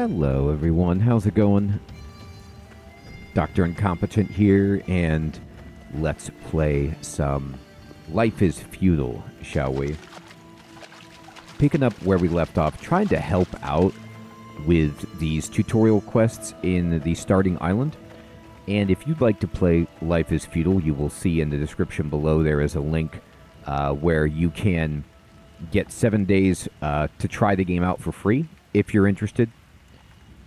Hello, everyone. How's it going? Dr. Incompetent here, and let's play some Life is Feudal, shall we? Picking up where we left off, trying to help out with these tutorial quests in the starting island. And if you'd like to play Life is Feudal, you will see in the description below there is a link uh, where you can get seven days uh, to try the game out for free if you're interested.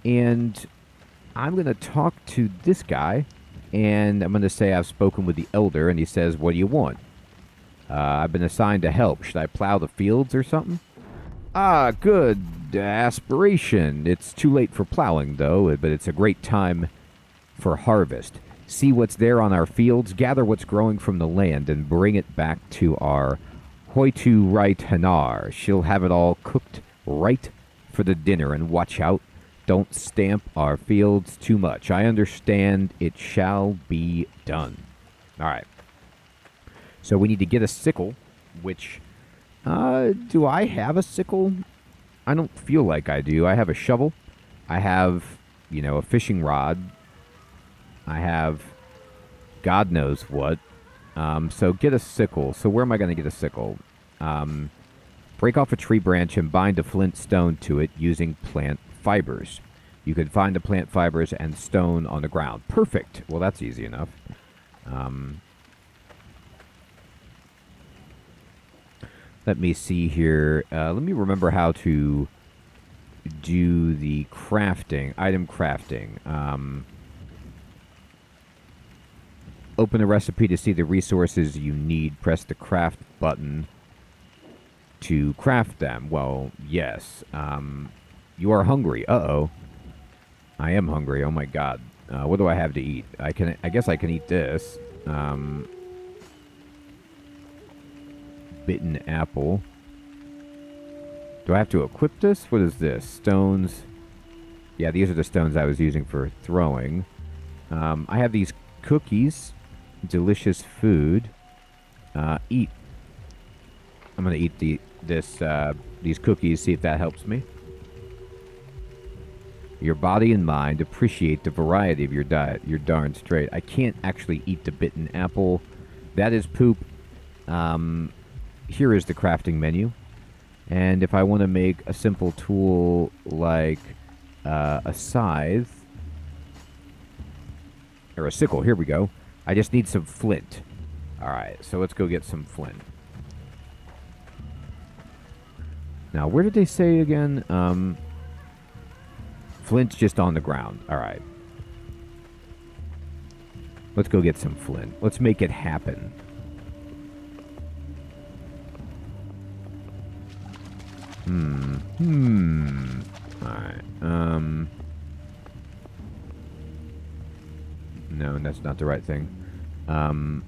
And I'm going to talk to this guy, and I'm going to say I've spoken with the elder, and he says, What do you want? Uh, I've been assigned to help. Should I plow the fields or something? Ah, good aspiration. It's too late for plowing, though, but it's a great time for harvest. See what's there on our fields, gather what's growing from the land, and bring it back to our Hoitu right Hanar. She'll have it all cooked right for the dinner, and watch out. Don't stamp our fields too much. I understand it shall be done. All right. So we need to get a sickle, which, uh, do I have a sickle? I don't feel like I do. I have a shovel. I have, you know, a fishing rod. I have God knows what. Um, so get a sickle. So where am I going to get a sickle? Um, break off a tree branch and bind a flint stone to it using plant fibers. You can find the plant fibers and stone on the ground. Perfect. Well, that's easy enough. Um, let me see here. Uh, let me remember how to do the crafting, item crafting. Um, open the recipe to see the resources you need. Press the craft button to craft them. Well, yes. Um, you are hungry. Uh-oh. I am hungry. Oh my god. Uh, what do I have to eat? I can. I guess I can eat this. Um, bitten apple. Do I have to equip this? What is this? Stones. Yeah, these are the stones I was using for throwing. Um, I have these cookies. Delicious food. Uh, eat. I'm gonna eat the this uh, these cookies. See if that helps me. Your body and mind appreciate the variety of your diet. You're darn straight. I can't actually eat the bitten apple. That is poop. Um, here is the crafting menu. And if I want to make a simple tool like uh, a scythe or a sickle, here we go. I just need some flint. All right, so let's go get some flint. Now, where did they say again? Um, Flint's just on the ground. All right. Let's go get some flint. Let's make it happen. Hmm. Hmm. Alright. Um. No, that's not the right thing. Um.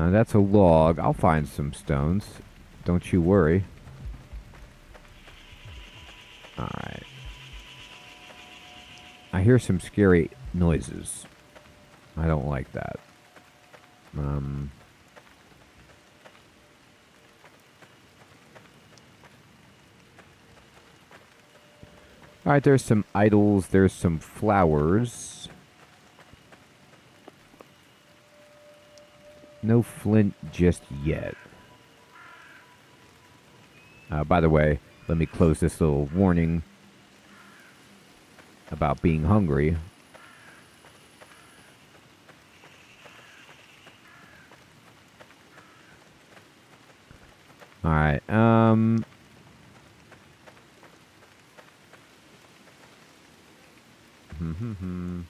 Uh, that's a log. I'll find some stones. Don't you worry. Alright. I hear some scary noises. I don't like that. Um... Alright, there's some idols, there's some flowers. No flint just yet. Uh, by the way, let me close this little warning about being hungry. Alright, um...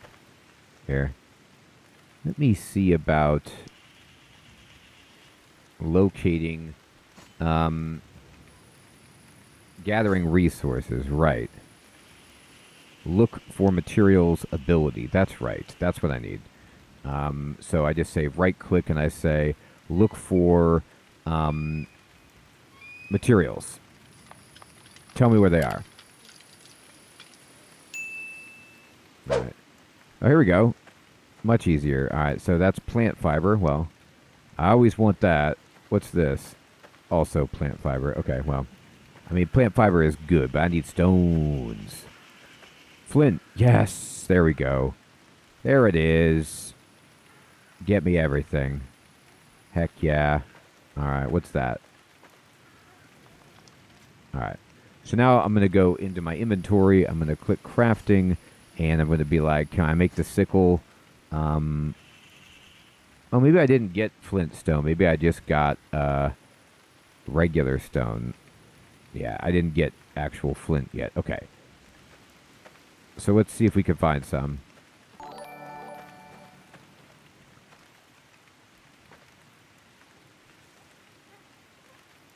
Here. Let me see about locating, um, gathering resources. Right. Look for materials ability. That's right. That's what I need. Um, so I just say right click and I say look for um, materials. Tell me where they are. Right. Oh, here we go. Much easier. All right, so that's plant fiber. Well, I always want that. What's this? Also plant fiber. Okay, well, I mean, plant fiber is good, but I need stones. Flint. Yes, there we go. There it is. Get me everything. Heck yeah. All right, what's that? All right. So now I'm going to go into my inventory. I'm going to click crafting, and I'm going to be like, can I make the sickle? Um, oh, maybe I didn't get flint stone. Maybe I just got uh, regular stone. Yeah, I didn't get actual flint yet. Okay. So let's see if we can find some.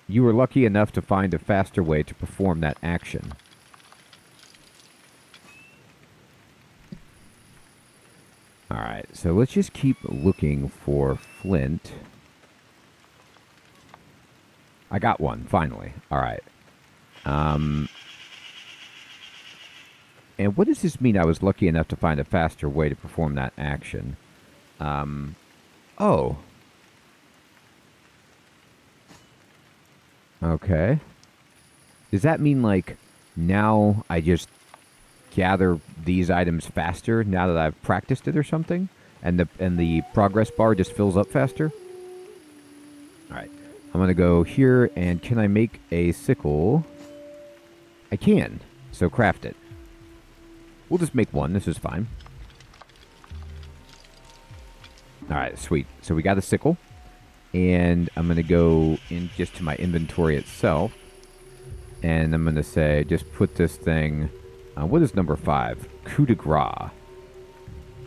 You were lucky enough to find a faster way to perform that action. Alright, so let's just keep looking for flint. I got one, finally. Alright. Um, and what does this mean I was lucky enough to find a faster way to perform that action? Um, oh. Okay. Does that mean like now I just gather these items faster now that I've practiced it or something? And the and the progress bar just fills up faster? Alright. I'm gonna go here and can I make a sickle? I can. So craft it. We'll just make one. This is fine. Alright, sweet. So we got a sickle and I'm going to go in just to my inventory itself, and I'm going to say, just put this thing, uh, what is number five? Coup de grace.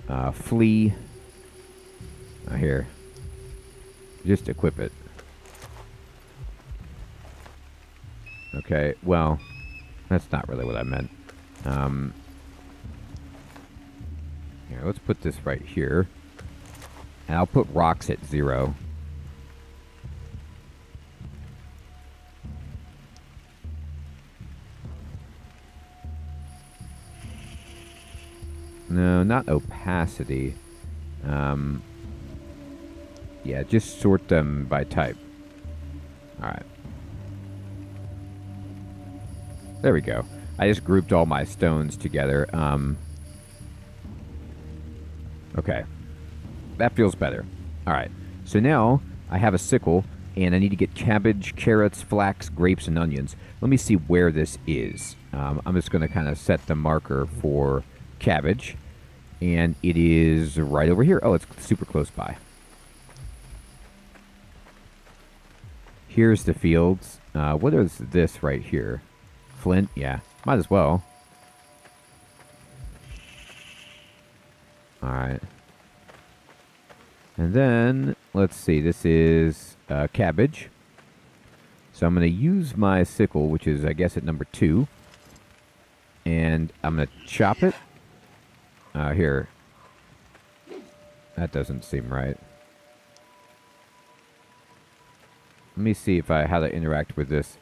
Uh, flee. Uh, here. Just equip it. Okay, well, that's not really what I meant. Um, here, let's put this right here. And I'll put rocks at zero. No, not opacity. Um, yeah, just sort them by type. Alright. There we go. I just grouped all my stones together. Um, okay. That feels better. Alright. So now I have a sickle and I need to get cabbage, carrots, flax, grapes, and onions. Let me see where this is. Um, I'm just going to kind of set the marker for cabbage, and it is right over here. Oh, it's super close by. Here's the fields. Uh, what is this right here? Flint? Yeah, might as well. Alright. And then, let's see, this is uh, cabbage. So I'm going to use my sickle, which is, I guess, at number two. And I'm going to chop it uh, here. That doesn't seem right. Let me see if I how to interact with this.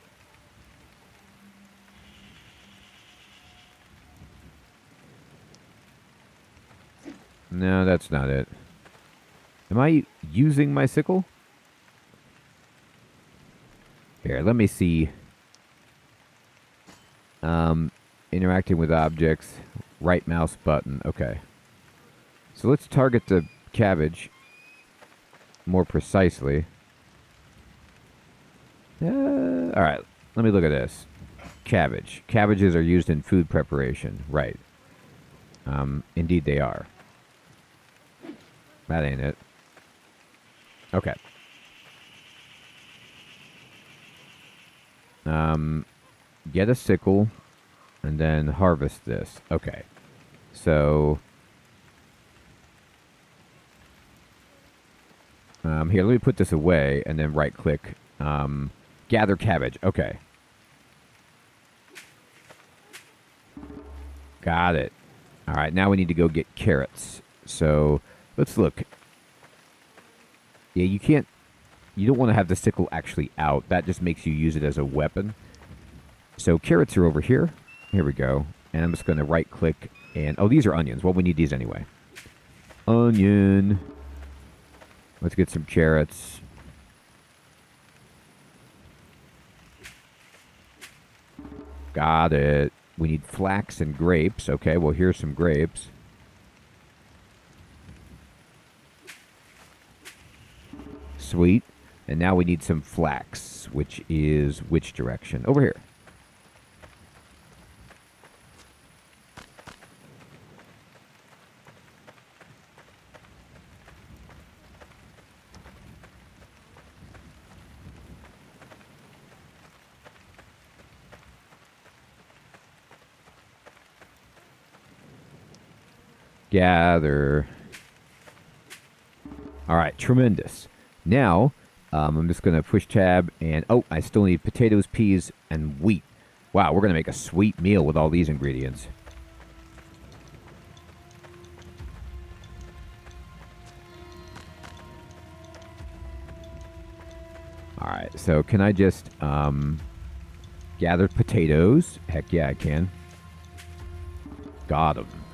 No, that's not it. Am I using my sickle? Here, let me see. Um, interacting with objects. Right mouse button. Okay. So let's target the cabbage more precisely. Uh, all right. Let me look at this. Cabbage. Cabbages are used in food preparation. Right. Um, indeed, they are. That ain't it. Okay. Um, get a sickle and then harvest this. Okay. So um, here, let me put this away and then right click. Um, gather cabbage. Okay. Got it. All right, now we need to go get carrots. So let's look. Yeah, you can't. You don't want to have the sickle actually out. That just makes you use it as a weapon. So carrots are over here. Here we go. And I'm just going to right click and... Oh, these are onions. Well, we need these anyway. onion. Let's get some carrots. Got it. We need flax and grapes. Okay, well, here's some grapes. Sweet. And now we need some flax, which is which direction? Over here. Gather. All right, tremendous. Now, um, I'm just going to push tab and, oh, I still need potatoes, peas, and wheat. Wow, we're going to make a sweet meal with all these ingredients. All right, so can I just um, gather potatoes? Heck yeah, I can. Got them.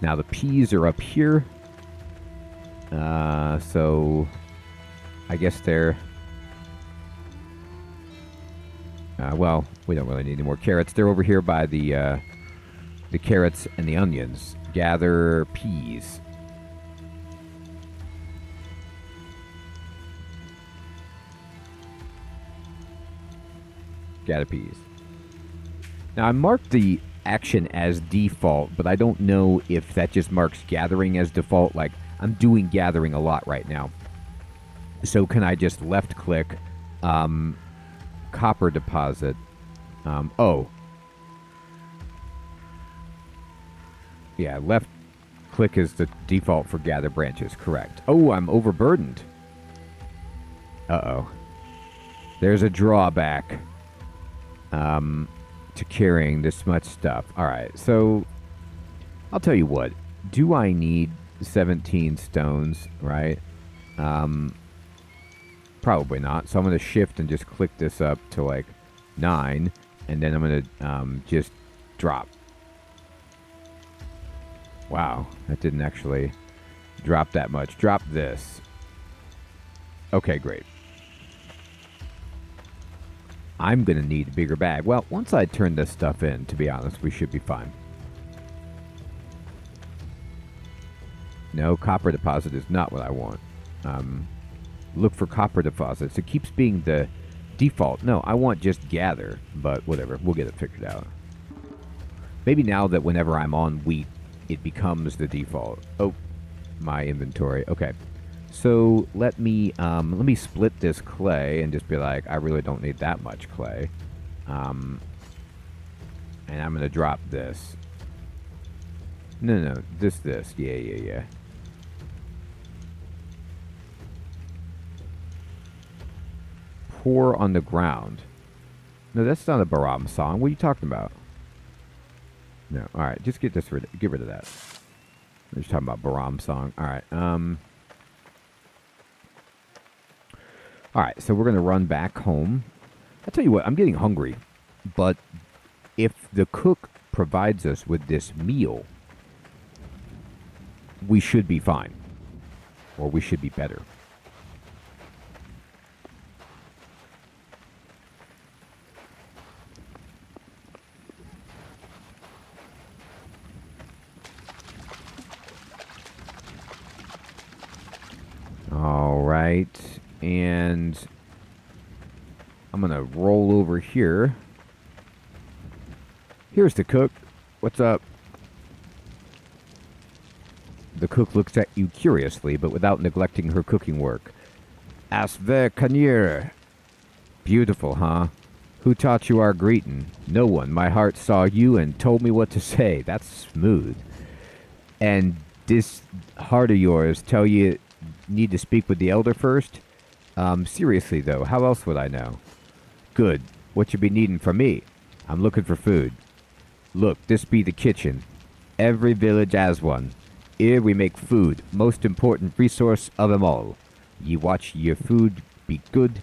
Now the peas are up here. Uh, so I guess they're. Uh, well, we don't really need any more carrots. They're over here by the uh, the carrots and the onions. Gather peas. Gather peas. Now I marked the action as default, but I don't know if that just marks gathering as default. Like, I'm doing gathering a lot right now. So can I just left click um, copper deposit? Um, oh. Yeah, left click is the default for gather branches, correct. Oh, I'm overburdened. Uh-oh. There's a drawback. Um, to carrying this much stuff. All right, so I'll tell you what. Do I need 17 stones, right? Um, probably not. So I'm going to shift and just click this up to like 9, and then I'm going to um, just drop. Wow, that didn't actually drop that much. Drop this. Okay, great. I'm going to need a bigger bag. Well, once I turn this stuff in, to be honest, we should be fine. No, copper deposit is not what I want. Um, look for copper deposits. It keeps being the default. No, I want just gather, but whatever. We'll get it figured out. Maybe now that whenever I'm on wheat, it becomes the default. Oh, my inventory. Okay. So let me um, let me split this clay and just be like, I really don't need that much clay. Um, and I'm gonna drop this. No, no, this, this. Yeah, yeah, yeah. Pour on the ground. No, that's not a Baram song. What are you talking about? No. All right, just get this rid. Get rid of that. We're just talking about Baram song. All right. Um. All right, so we're going to run back home. I'll tell you what, I'm getting hungry, but if the cook provides us with this meal, we should be fine, or we should be better. All right and I'm going to roll over here. Here's the cook. What's up? The cook looks at you curiously, but without neglecting her cooking work. Asve Kanir. Beautiful, huh? Who taught you our greeting? No one. My heart saw you and told me what to say. That's smooth. And this heart of yours tell you need to speak with the elder first? Um, seriously though, how else would I know? Good. What you be needing from me? I'm looking for food. Look, this be the kitchen. Every village has one. Here we make food, most important resource of them all. Ye watch your food be good,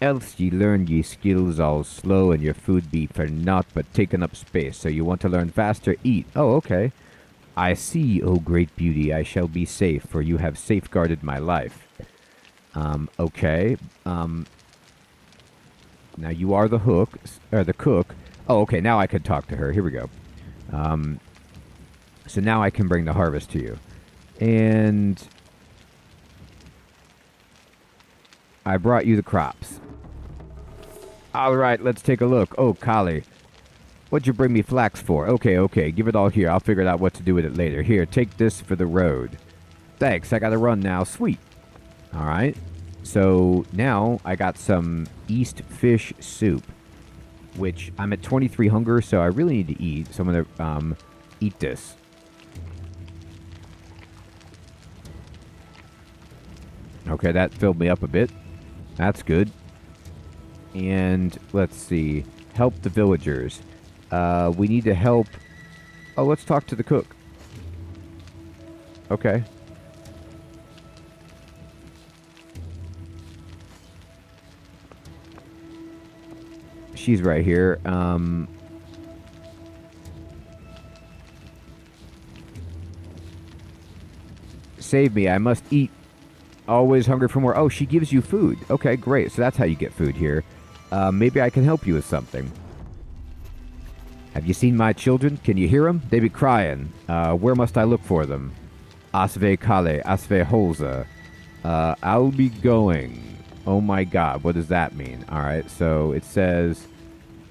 else ye learn ye skills all slow and your food be for naught but taking up space. So you want to learn faster, eat. Oh, okay. I see, O great beauty, I shall be safe, for you have safeguarded my life. Um, okay. Um, now you are the hook, or the cook. Oh, okay, now I could talk to her. Here we go. Um, so now I can bring the harvest to you. And I brought you the crops. All right, let's take a look. Oh, Kali. What'd you bring me flax for? Okay, okay, give it all here. I'll figure out what to do with it later. Here, take this for the road. Thanks, I gotta run now. Sweet. All right. So now I got some East fish soup, which I'm at 23 hunger, so I really need to eat. So I'm gonna um, eat this. Okay, that filled me up a bit. That's good. And let's see. Help the villagers. Uh, we need to help. Oh, let's talk to the cook. Okay. She's right here. Um, save me. I must eat. Always hungry for more. Oh, she gives you food. Okay, great. So that's how you get food here. Uh, maybe I can help you with something. Have you seen my children? Can you hear them? They be crying. Uh, where must I look for them? Asve Kale, Asve Holza. Uh, I'll be going. Oh my god, what does that mean? Alright, so it says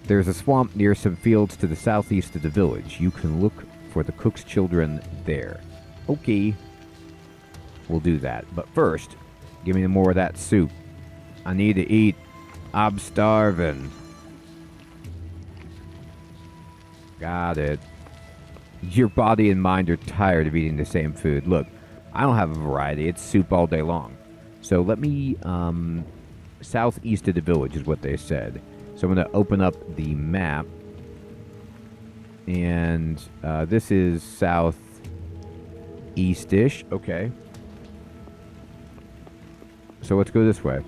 there's a swamp near some fields to the southeast of the village. You can look for the cook's children there. Okay. We'll do that. But first, give me more of that soup. I need to eat. I'm starving. Got it. Your body and mind are tired of eating the same food. Look, I don't have a variety. It's soup all day long. So let me, um, southeast of the village is what they said. So I'm going to open up the map. And uh, this is southeast-ish. Okay. So let's go this way.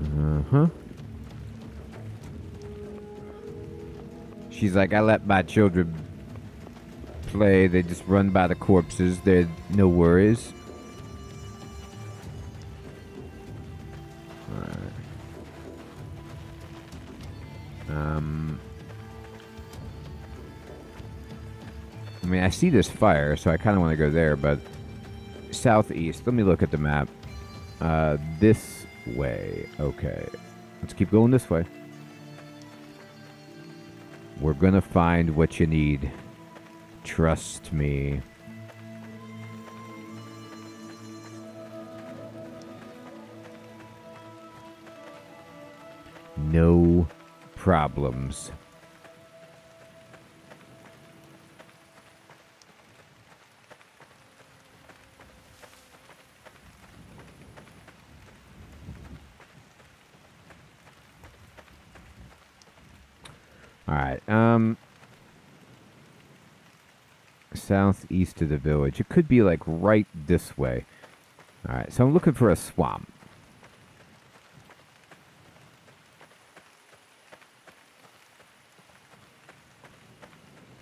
Uh-huh. She's like, I let my children play. They just run by the corpses. There's no worries. Um... I mean, I see this fire, so I kind of want to go there, but southeast. Let me look at the map. Uh, this way. Okay. Let's keep going this way. We're gonna find what you need. Trust me. No problems. All right. Um, southeast of the village. It could be like right this way. All right. So I'm looking for a swamp.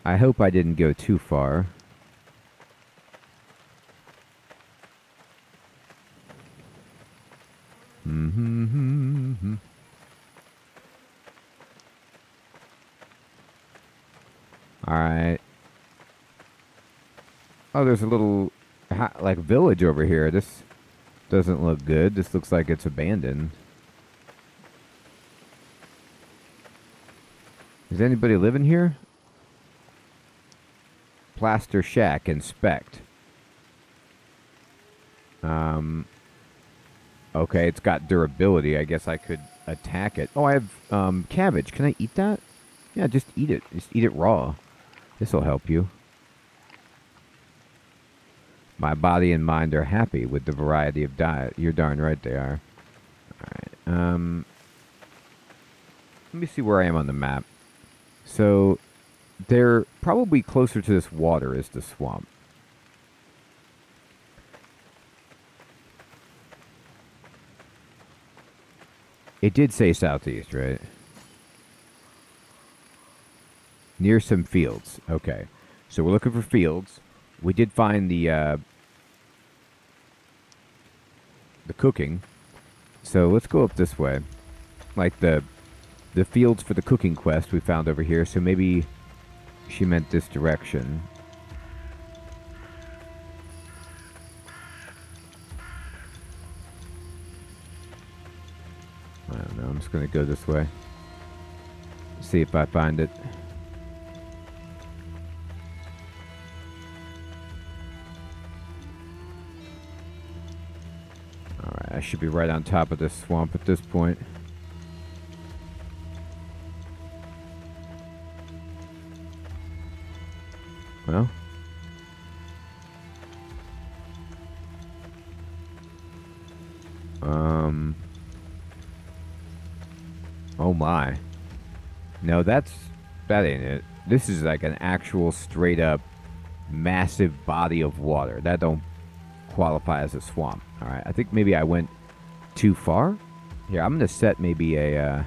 I hope I didn't go too far. Mm-hmm. Alright. Oh, there's a little, like, village over here. This doesn't look good. This looks like it's abandoned. Is anybody living here? Plaster shack, inspect. Um, okay, it's got durability. I guess I could attack it. Oh, I have um, cabbage. Can I eat that? Yeah, just eat it. Just eat it raw. This will help you. My body and mind are happy with the variety of diet. You're darn right they are. All right. Um, let me see where I am on the map. So they're probably closer to this water is the swamp. It did say southeast, right? Near some fields. Okay. So we're looking for fields. We did find the uh, the cooking. So let's go up this way. Like the the fields for the cooking quest we found over here. So maybe she meant this direction. I don't know. I'm just going to go this way. See if I find it. I should be right on top of this swamp at this point. Well. Um. Oh my. No, that's that ain't it. This is like an actual straight up massive body of water. That don't qualify as a swamp. All right. I think maybe I went too far. Here, I'm going to set maybe a uh,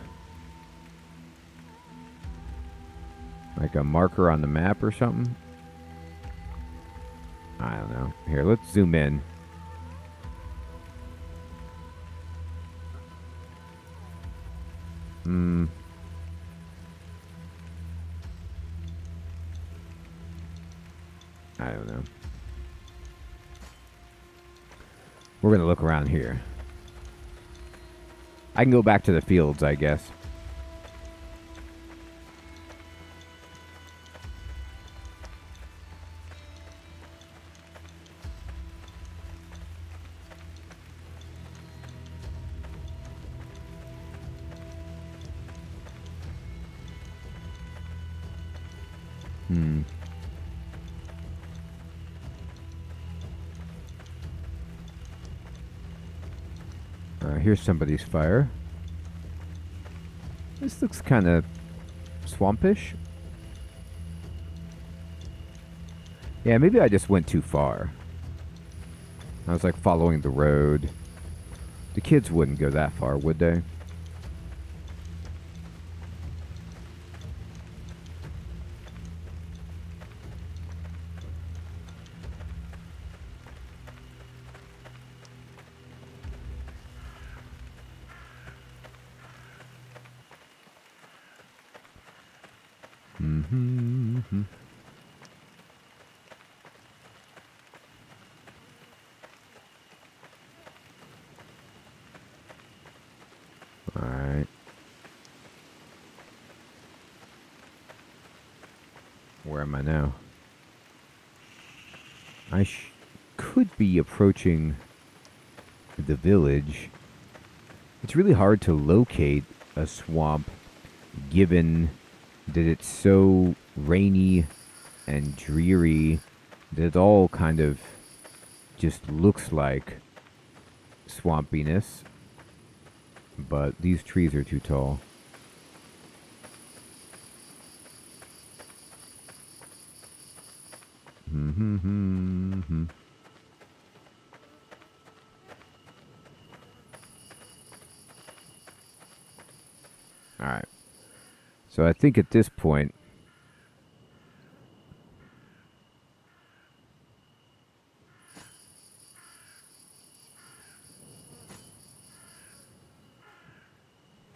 like a marker on the map or something. I don't know. Here, let's zoom in. Hmm. I don't know. We're going to look around here. I can go back to the fields, I guess. Hmm. Uh, here's somebody's fire. This looks kind of swampish. Yeah, maybe I just went too far. I was like following the road. The kids wouldn't go that far, would they? Mm-hmm. All right. Where am I now? I sh- could be approaching the village. It's really hard to locate a swamp given that it's so rainy and dreary that it all kind of just looks like swampiness. But these trees are too tall. Mm-hmm. All right. So I think at this point,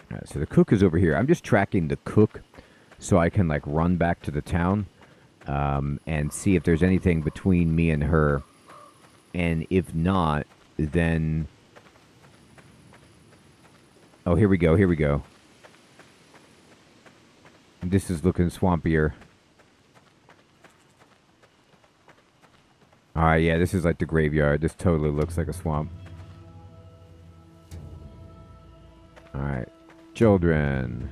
All right, so the cook is over here. I'm just tracking the cook so I can like run back to the town um, and see if there's anything between me and her. And if not, then. Oh, here we go. Here we go. This is looking swampier. Alright, yeah, this is like the graveyard. This totally looks like a swamp. Alright. Children.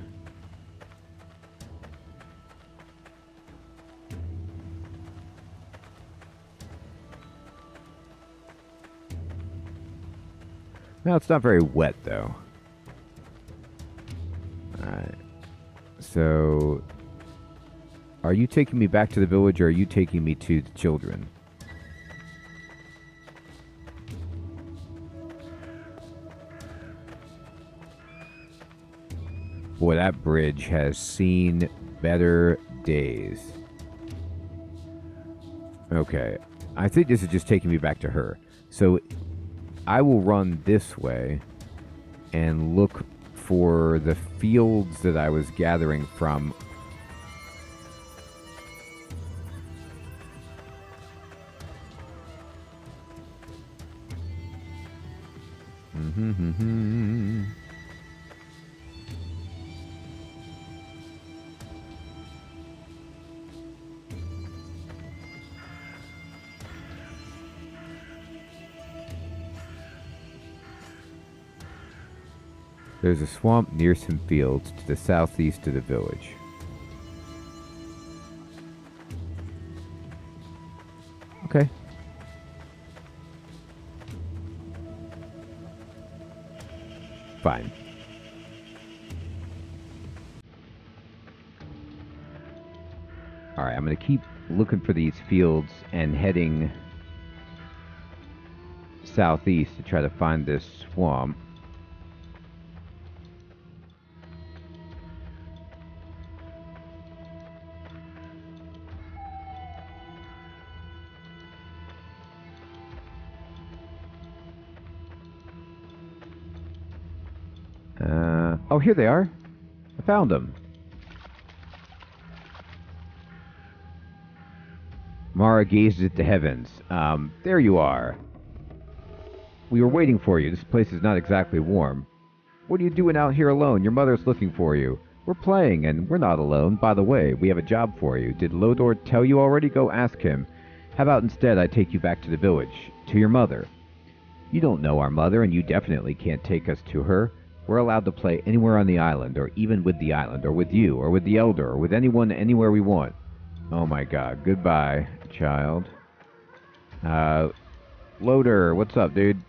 Now, it's not very wet, though. Alright. So, are you taking me back to the village or are you taking me to the children? Boy, that bridge has seen better days. Okay. I think this is just taking me back to her. So I will run this way and look for the fields that I was gathering from. Mm-hmm. There's a swamp near some fields to the southeast of the village. Okay. Fine. Alright, I'm going to keep looking for these fields and heading southeast to try to find this swamp. Here they are. I found them. Mara gazes at the heavens. Um, there you are. We were waiting for you. This place is not exactly warm. What are you doing out here alone? Your mother's looking for you. We're playing, and we're not alone. By the way, we have a job for you. Did Lodor tell you already? Go ask him. How about instead I take you back to the village? To your mother. You don't know our mother, and you definitely can't take us to her. We're allowed to play anywhere on the island, or even with the island, or with you, or with the Elder, or with anyone anywhere we want. Oh my god. Goodbye, child. Uh, Lodor, what's up, dude?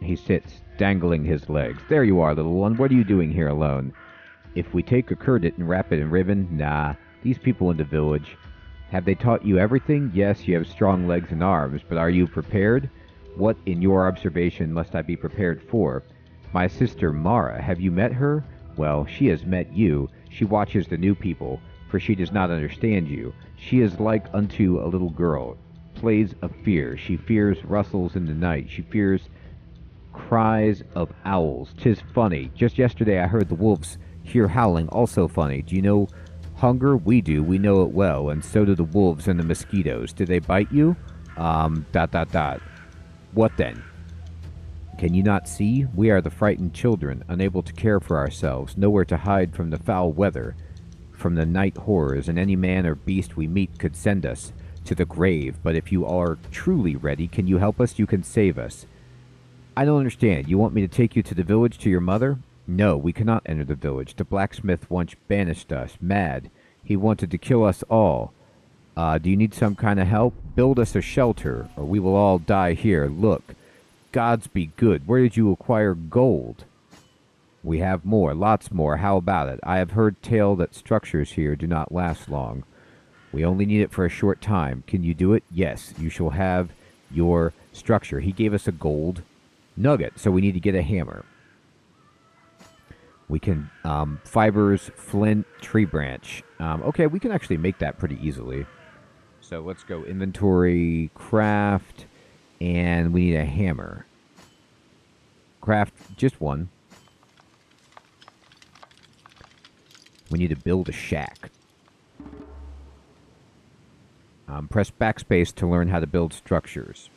He sits, dangling his legs. There you are, little one. What are you doing here alone? If we take a Kurdit and wrap it in ribbon, nah. These people in the village. Have they taught you everything? Yes, you have strong legs and arms, but are you prepared? What, in your observation, must I be prepared for? My sister Mara, have you met her? Well, she has met you. She watches the new people, for she does not understand you. She is like unto a little girl, plays of fear. She fears rustles in the night. She fears cries of owls. Tis funny. Just yesterday I heard the wolves here howling, also funny. Do you know hunger? We do. We know it well, and so do the wolves and the mosquitoes. Did they bite you? Um, dot dot dot. What then? Can you not see? We are the frightened children, unable to care for ourselves, nowhere to hide from the foul weather, from the night horrors, and any man or beast we meet could send us to the grave. But if you are truly ready, can you help us? You can save us. I don't understand. You want me to take you to the village to your mother? No, we cannot enter the village. The blacksmith once banished us. Mad. He wanted to kill us all. Uh, do you need some kind of help? Build us a shelter, or we will all die here. Look, gods be good. Where did you acquire gold? We have more, lots more. How about it? I have heard tell that structures here do not last long. We only need it for a short time. Can you do it? Yes, you shall have your structure. He gave us a gold nugget, so we need to get a hammer. We can um, fibers, flint, tree branch. Um, okay, we can actually make that pretty easily. So let's go inventory, craft, and we need a hammer. Craft just one. We need to build a shack. Um, press backspace to learn how to build structures.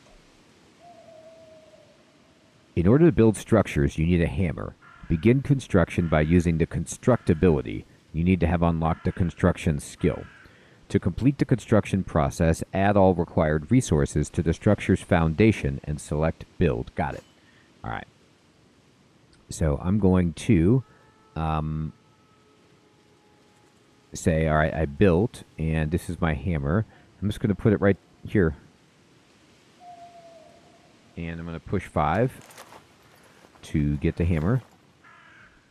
In order to build structures, you need a hammer. Begin construction by using the construct ability. You need to have unlocked the construction skill. To complete the construction process, add all required resources to the structure's foundation and select build. Got it. All right. So I'm going to um, say, all right, I built, and this is my hammer. I'm just going to put it right here. And I'm going to push 5 to get the hammer.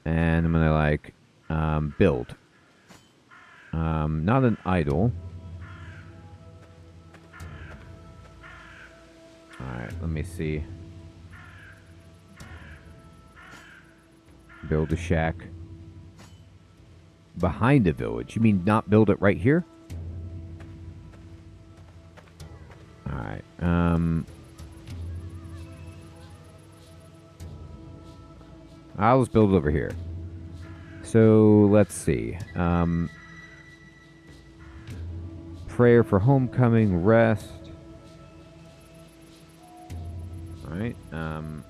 And I'm going to, like, um, build. Um, not an idol. Alright, let me see. Build a shack. Behind a village. You mean not build it right here? Alright. Um. I'll just build it over here. So let's see. Um, prayer for homecoming, rest. All right. Um,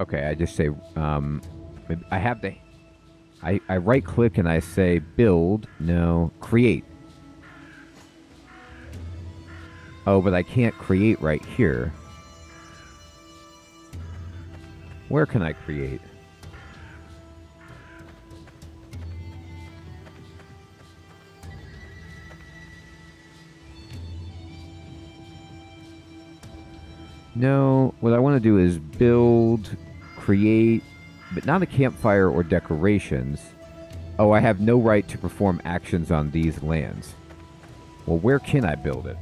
okay, I just say um, I have the. I, I right click and I say build. No, create. Oh, but I can't create right here. Where can I create? No, what I want to do is build, create, but not a campfire or decorations. Oh, I have no right to perform actions on these lands. Well, where can I build it?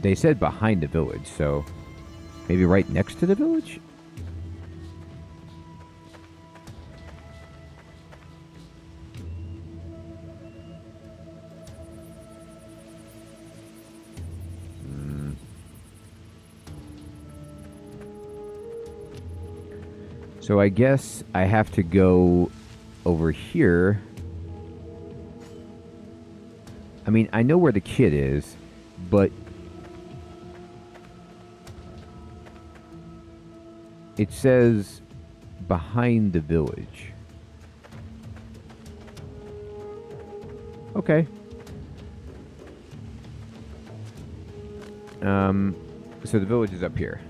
They said behind the village, so maybe right next to the village? So I guess I have to go over here. I mean, I know where the kid is, but it says behind the village. Okay. Um, so the village is up here.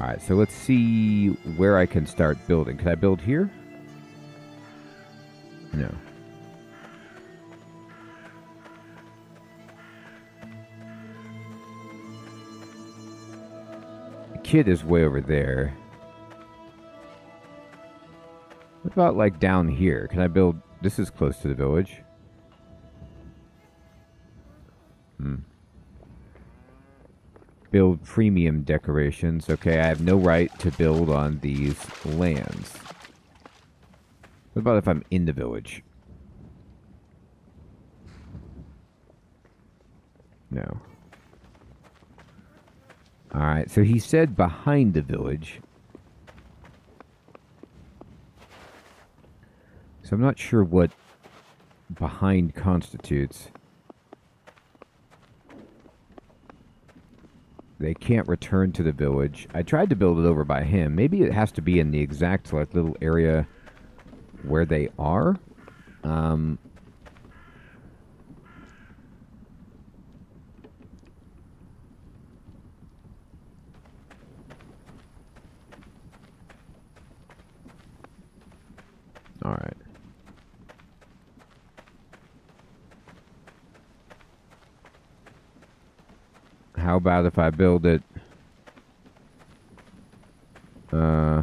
Alright, so let's see where I can start building. Can I build here? No. The kid is way over there. What about like down here? Can I build... This is close to the village. Build premium decorations. Okay, I have no right to build on these lands. What about if I'm in the village? No. Alright, so he said behind the village. So I'm not sure what behind constitutes. They can't return to the village. I tried to build it over by him. Maybe it has to be in the exact like little area where they are. Um, all right. How about if I build it uh,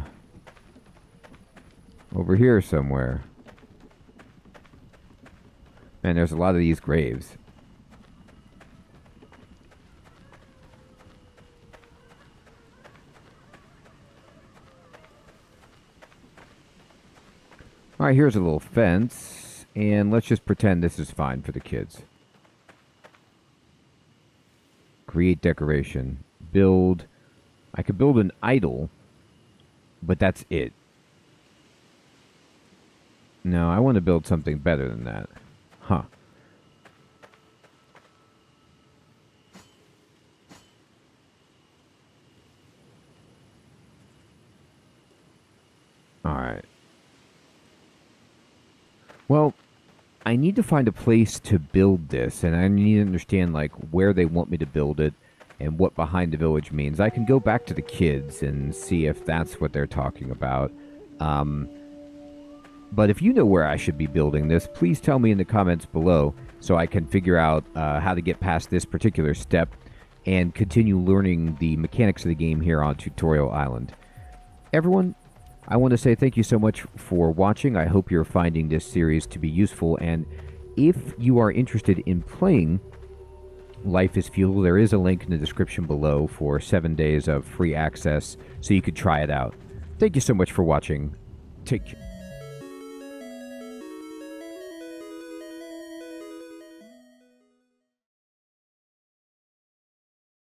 over here somewhere? Man, there's a lot of these graves. Alright, here's a little fence. And let's just pretend this is fine for the kids. Create decoration, build. I could build an idol, but that's it. No, I want to build something better than that. Huh. Alright. Well, I need to find a place to build this, and I need to understand like where they want me to build it and what behind the village means. I can go back to the kids and see if that's what they're talking about. Um, but if you know where I should be building this, please tell me in the comments below so I can figure out uh, how to get past this particular step and continue learning the mechanics of the game here on Tutorial Island. Everyone, I want to say thank you so much for watching. I hope you're finding this series to be useful, and if you are interested in playing Life is Feudal, there is a link in the description below for seven days of free access so you could try it out. Thank you so much for watching. Take care.